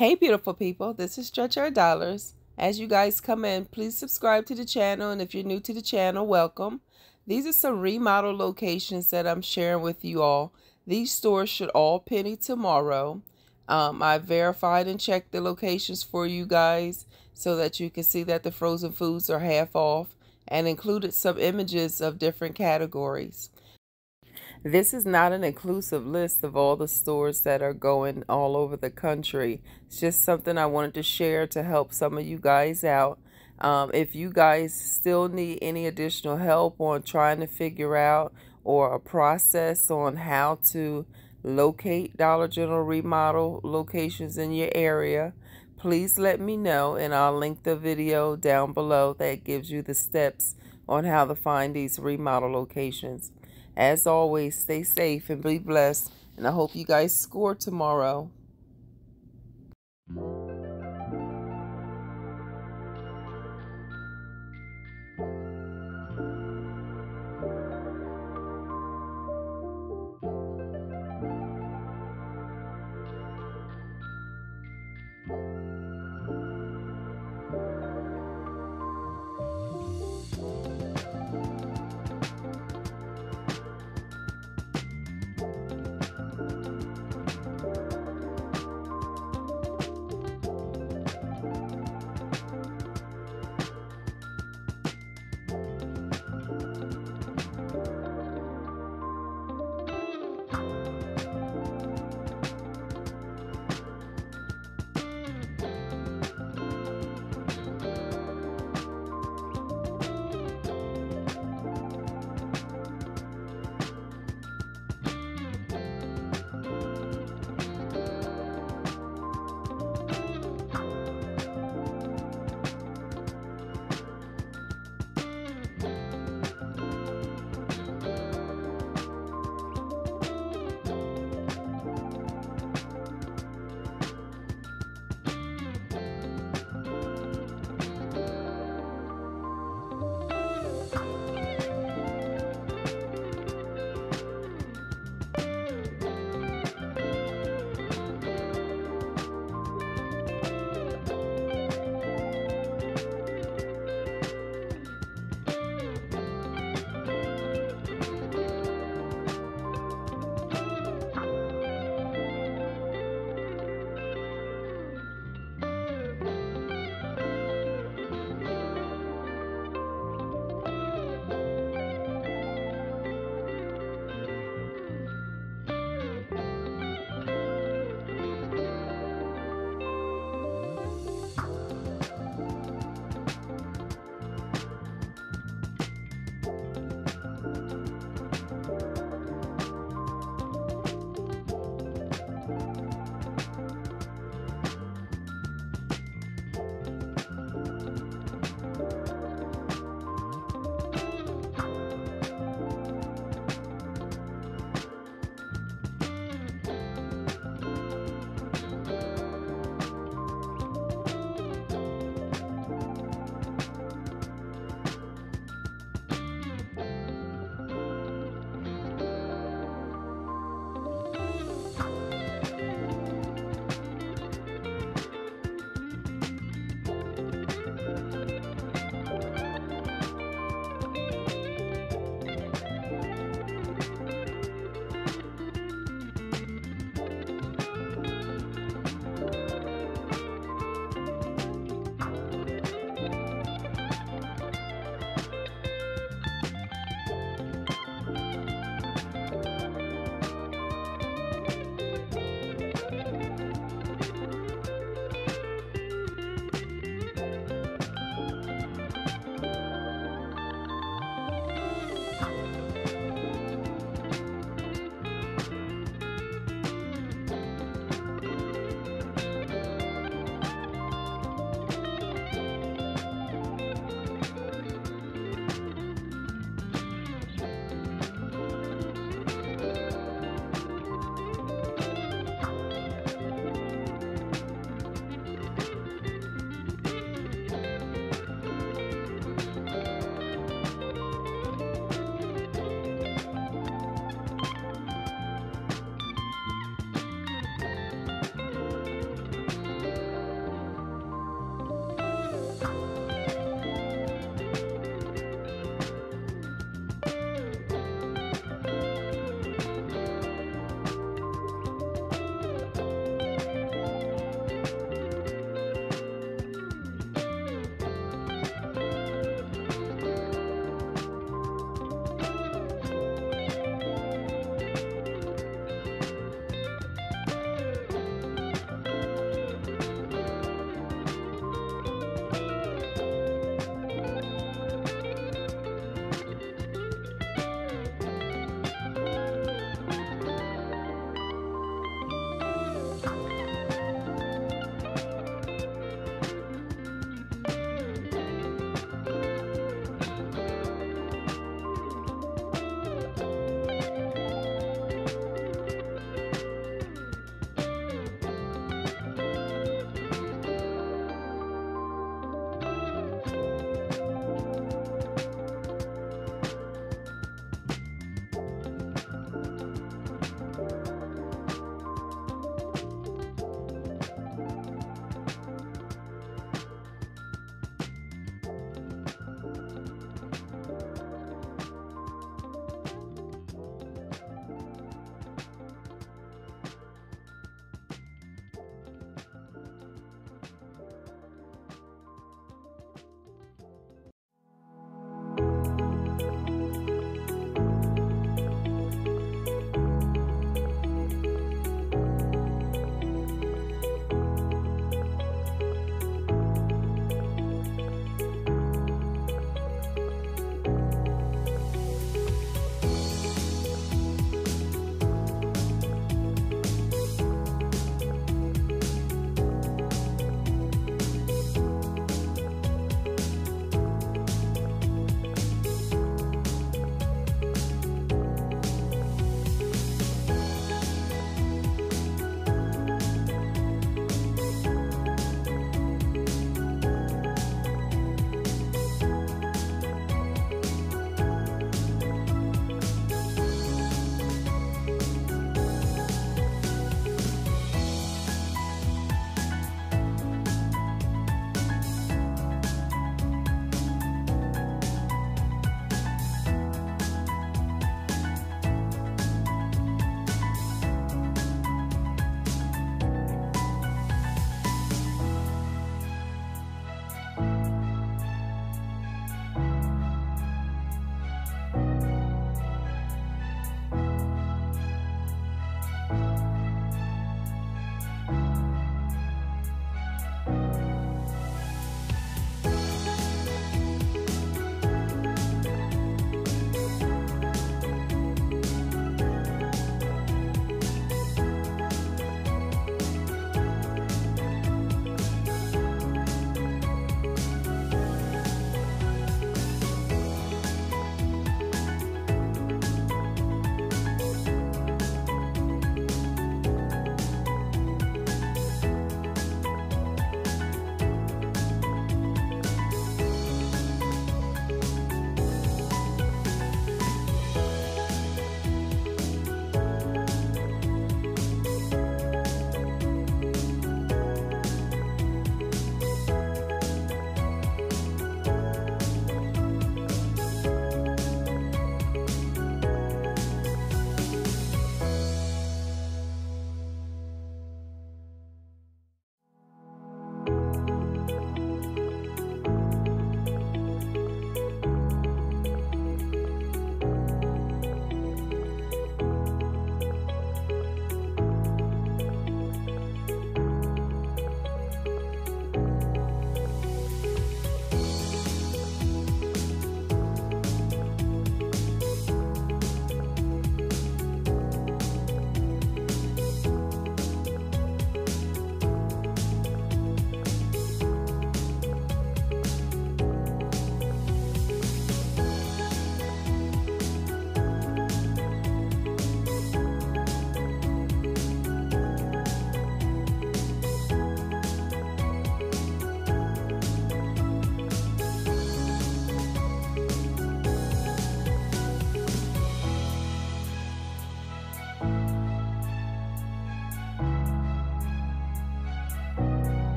Hey beautiful people, this is Stretch Our Dollars. As you guys come in, please subscribe to the channel and if you're new to the channel, welcome. These are some remodel locations that I'm sharing with you all. These stores should all penny tomorrow. Um, I verified and checked the locations for you guys so that you can see that the frozen foods are half off and included some images of different categories. This is not an inclusive list of all the stores that are going all over the country. It's just something I wanted to share to help some of you guys out. Um, if you guys still need any additional help on trying to figure out or a process on how to locate Dollar General remodel locations in your area, please let me know and I'll link the video down below that gives you the steps on how to find these remodel locations. As always, stay safe and be blessed. And I hope you guys score tomorrow.